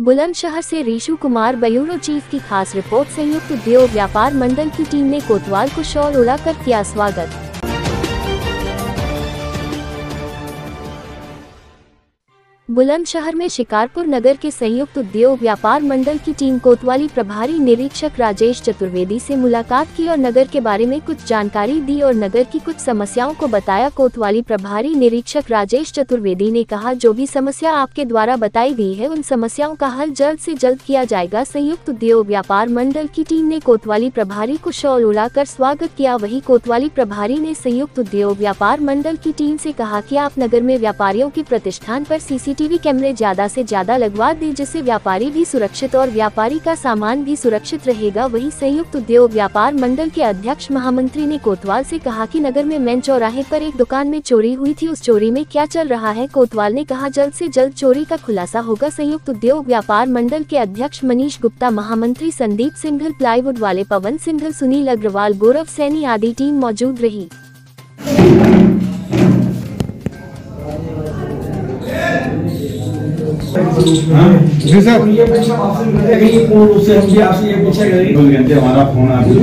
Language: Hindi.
बुलंदशहर से रीशु कुमार ब्यूरो चीफ की खास रिपोर्ट, संयुक्त उद्योग व्यापार मंडल की टीम ने कोतवाल को शॉल उड़ाकर किया स्वागत। बुलंदशहर में शिकारपुर नगर के संयुक्त उद्योग व्यापार मंडल की टीम कोतवाली प्रभारी निरीक्षक राजेश चतुर्वेदी से मुलाकात की और नगर के बारे में कुछ जानकारी दी और नगर की कुछ समस्याओं को बताया। कोतवाली प्रभारी निरीक्षक राजेश चतुर्वेदी ने कहा, जो भी समस्या आपके द्वारा बताई गई है, उन समस्याओं का हल जल्द से जल्द किया जाएगा। संयुक्त उद्योग व्यापार मंडल की टीम ने कोतवाली प्रभारी को शॉल उड़ाकर स्वागत किया। वही कोतवाली प्रभारी ने संयुक्त उद्योग व्यापार मंडल की टीम से कहा कि आप नगर में व्यापारियों के प्रतिष्ठान पर सीसी सीसीटीवी कैमरे ज़्यादा से ज़्यादा लगवा दें, जिससे व्यापारी भी सुरक्षित और व्यापारी का सामान भी सुरक्षित रहेगा। वही संयुक्त उद्योग व्यापार मंडल के अध्यक्ष महामंत्री ने कोतवाल से कहा कि नगर में मैन चौराहे पर एक दुकान में चोरी हुई थी। उस चोरी में क्या चल रहा है? कोतवाल ने कहा, जल्द से जल्द चोरी का खुलासा होगा। संयुक्त उद्योग व्यापार मंडल के अध्यक्ष मनीष गुप्ता, महामंत्री संदीप सिंघल, प्लाईवुड वाले पवन सिंघल, सुनील अग्रवाल, गौरव सैनी आदि टीम मौजूद रही। दो घंटे हमारा फ़ोन आपको